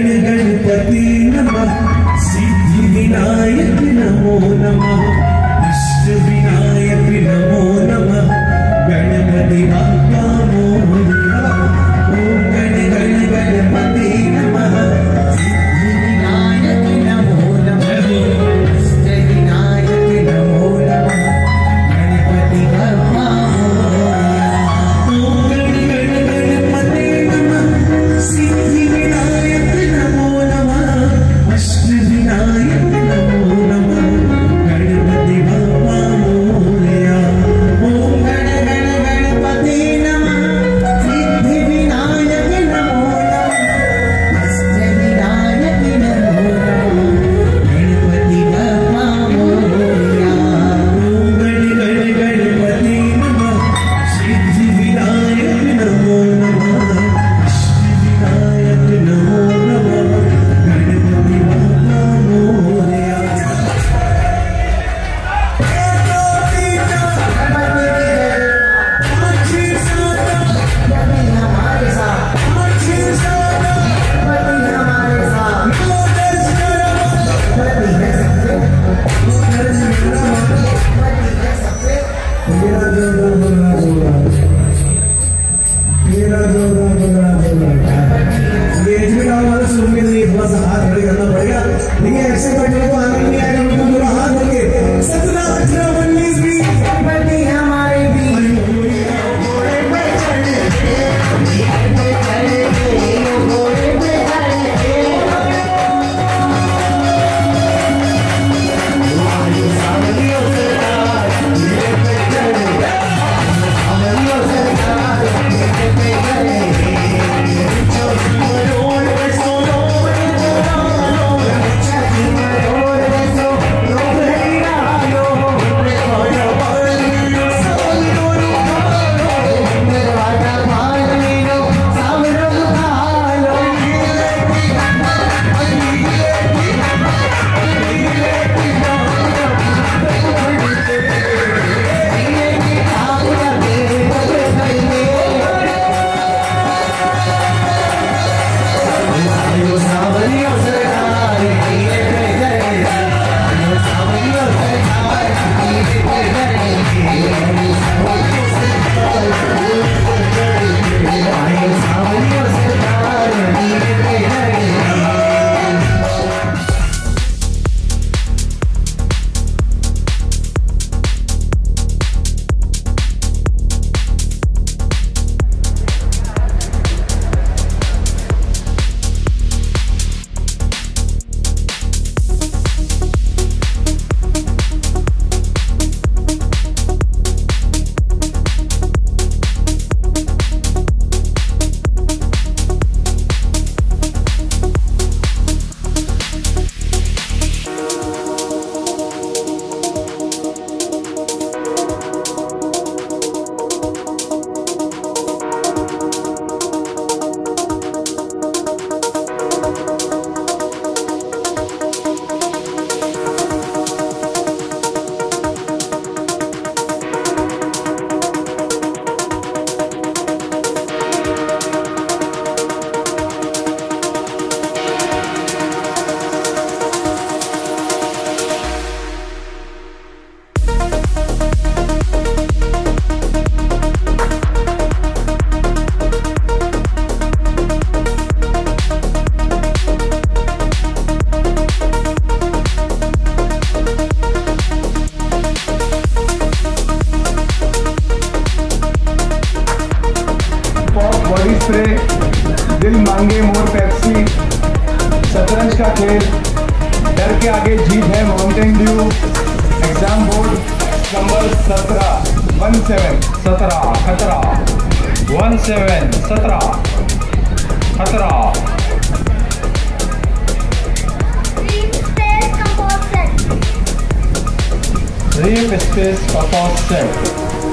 गणगणपति नमः सिद्धिविनायक नमो नमः थोड़ा सा हाथ खड़े करना पड़ेगा नहीं ऐसे बैठने को आनंद नहीं आएगा उनको पूरा हाथ करके सत्रह अठारह उन्नीस आगे जीत है Mountain Dew exam board number सत्रह. वन सेवन सत्रह खतरा वन सेवन सत्रह खतरा रीप स्पेस का सेट